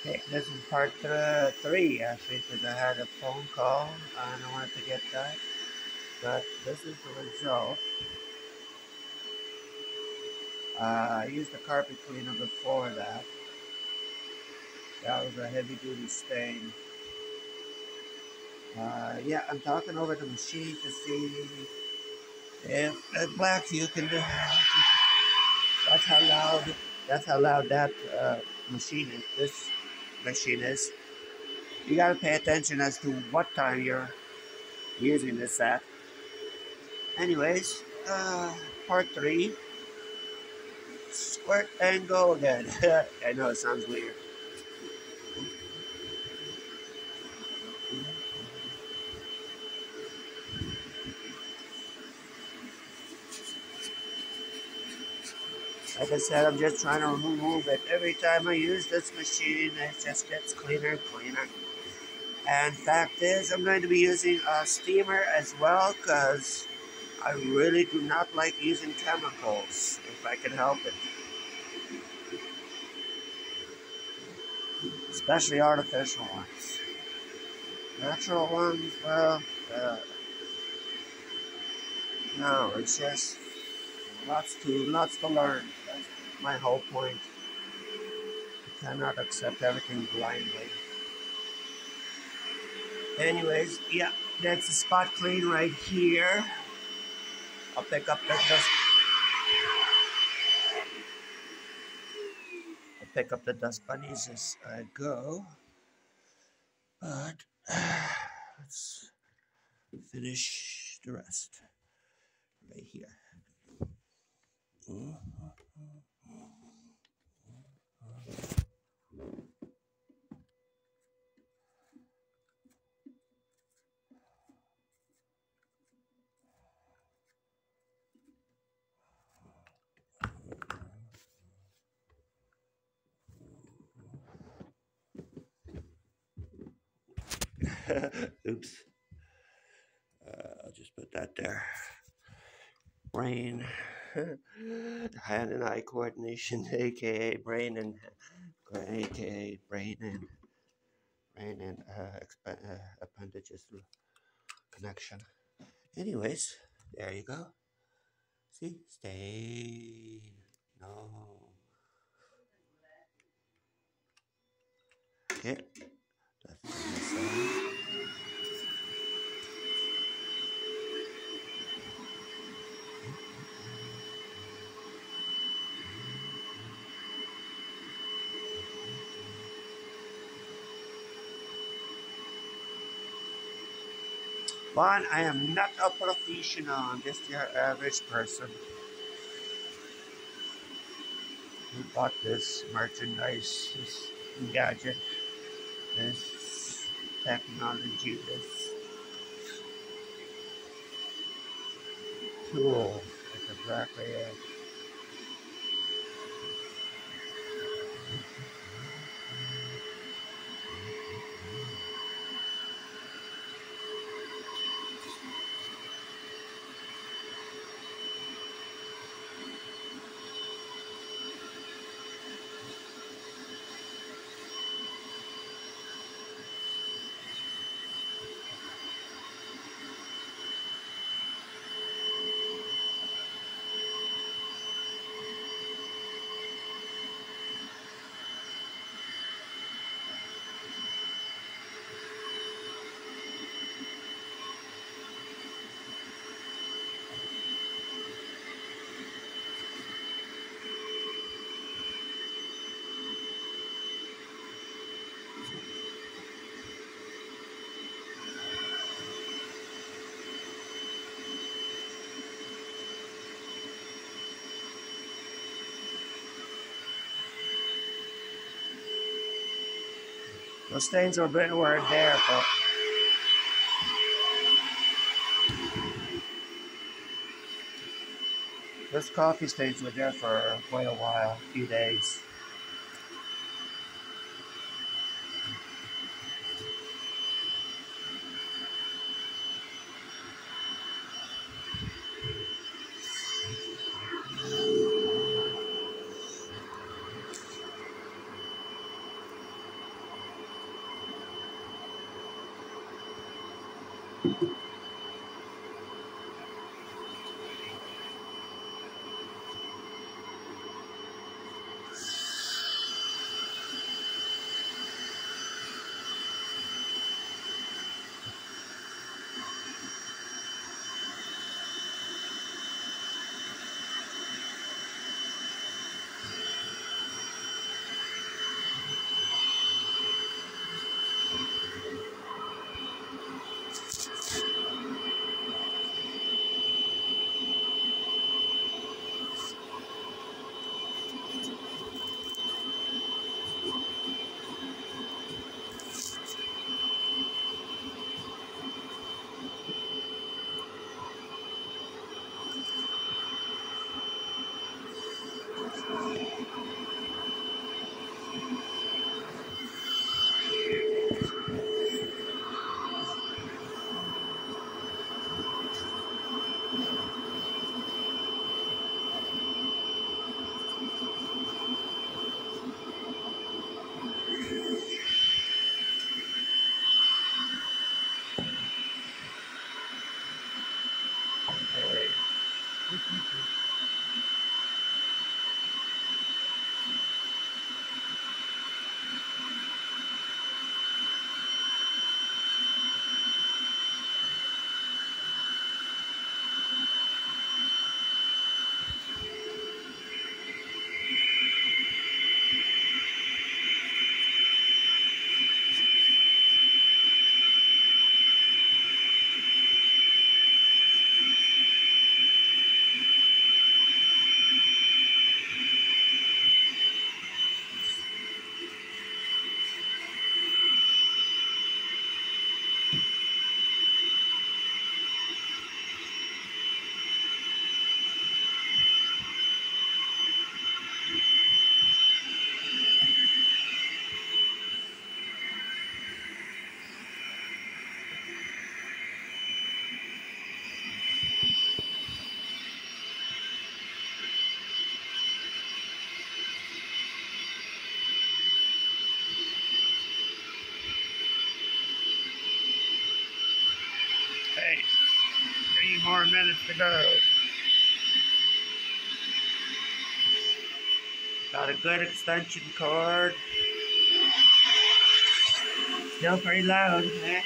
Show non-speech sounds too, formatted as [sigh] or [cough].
Okay, this is part th three actually, because I had a phone call and I wanted to get that. But this is the result. Uh, I used the carpet cleaner before that. That was a heavy duty stain. Uh, yeah, I'm talking over the machine to see if the Blackview can do. That's how loud. That's how loud that uh, machine is. This machine is. You gotta pay attention as to what time you're using this at. Anyways, uh, part three. Squirt and go again. [laughs] I know it sounds weird. Like I said, I'm just trying to remove it. Every time I use this machine, it just gets cleaner and cleaner. And fact is, I'm going to be using a steamer as well because I really do not like using chemicals if I can help it. Especially artificial ones. Natural ones, well, uh, no, it's just lots to lots to learn. My whole point. You cannot accept everything blindly. Anyways, yeah, that's the spot clean right here. I'll pick up the dust. I'll pick up the dust bunnies as I go. But [sighs] let's finish the rest right here. Mm-hmm. [laughs] Oops. Uh, I'll just put that there. Brain. [laughs] Hand and eye coordination, [laughs] aka brain and aka brain and brain and uh, uh, appendages connection. Anyways, there you go. See, stay. No. Okay. That's But I am not a professional. I'm just your average person who bought this merchandise, this gadget, this technology, this tool. That's exactly it. Those stains were were there, but those coffee stains were there for quite a while, a few days. Hey. Hey, three more minutes to go. Got a good extension cord. Still pretty loud, eh?